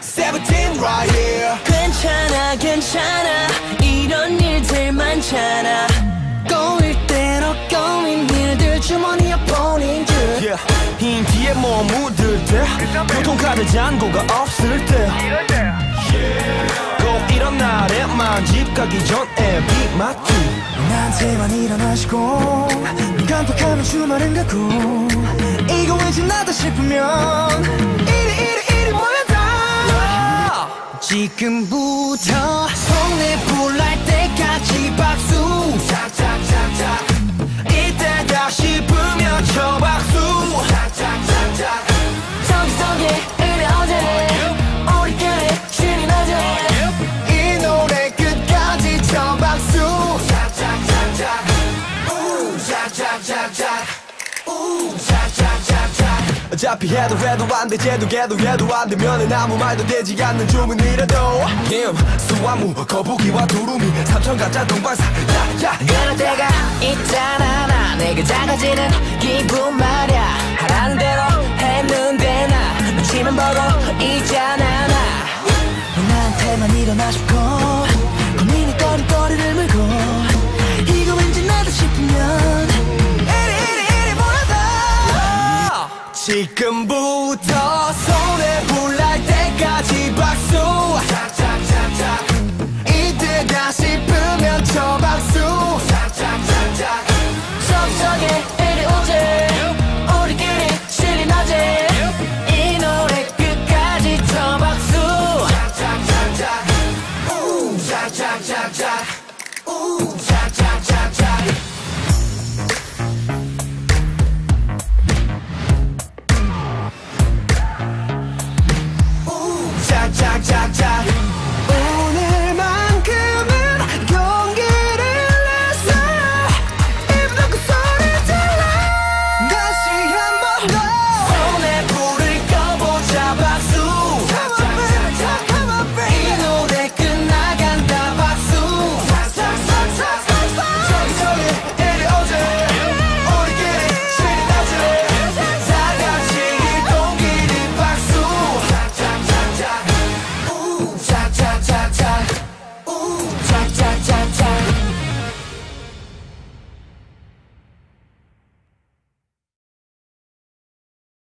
Seventeen right here. 괜찮아 괜찮아. 이런 일들 많잖아. 꼬일 대로 꼬인 일들 주머니에 보낸 줄 인기에 몸 묻을 때 교통 카드 잔고가 없을 때. 이럴 때꼭 이런 날에만 집 가기 전에 빅마트 나한테만 일어나시고 눈 깜빡하면 주말은 가고 이거 왠지 나다 싶으면 이리 이리 이리 모여다 지금부터 손에 어차피 해도 해도 안돼 쟤도 걔도 걔도 안 되면은 아무 말도 되지 않는 주문이라도. 김 수화무 거북이와 두루미 삼천 가짜 동방사. 야야 그럴 때가 있잖아 나. 내가 작아지는 기분 말야. 하라는 대로 했는데 나 눈치만 보고 있잖아 나. 나한테만 일어나 싶고 고민이 꺼리꺼리를 물고 지금부터 손에 불 날 때까지 박수. 이때다 싶으면 저 박수. 짝짝짝짝 적적해 jack, jack.